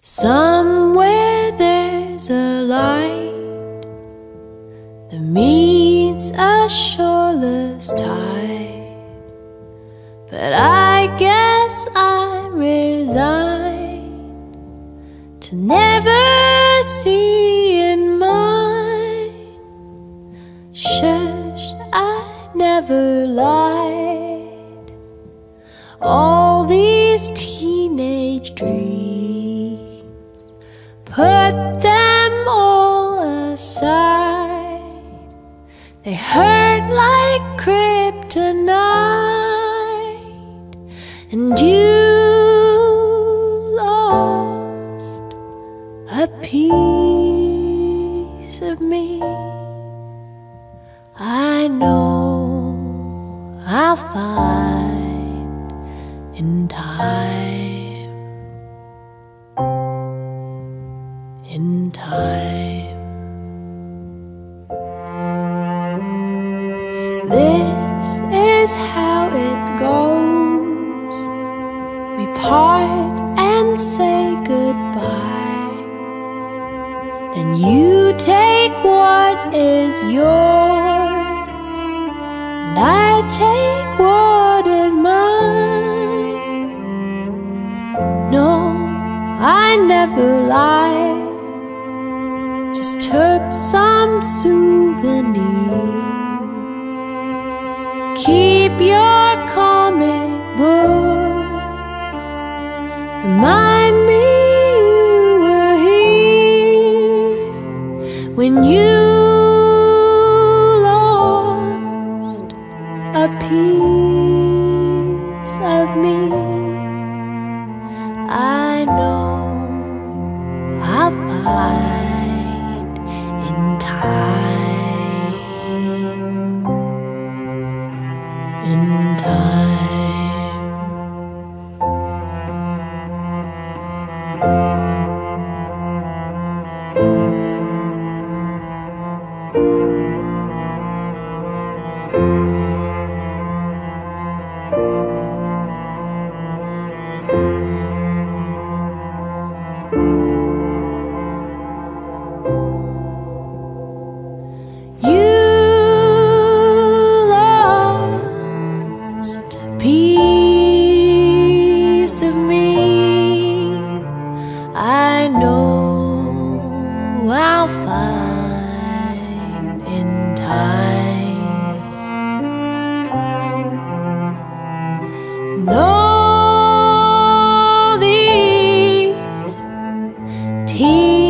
Somewhere there's a light that meets a shoreless tide, but I guess put them all aside. They hurt like kryptonite, and you lost a piece of me. I know I'll find in time. We part and say goodbye. Then you take what is yours, and I take what is mine. No, I never lied, just took some souvenirs. Keep your Remind me you were here when you lost a piece of me. I know I'll find in time. In I know I'll find All these teenage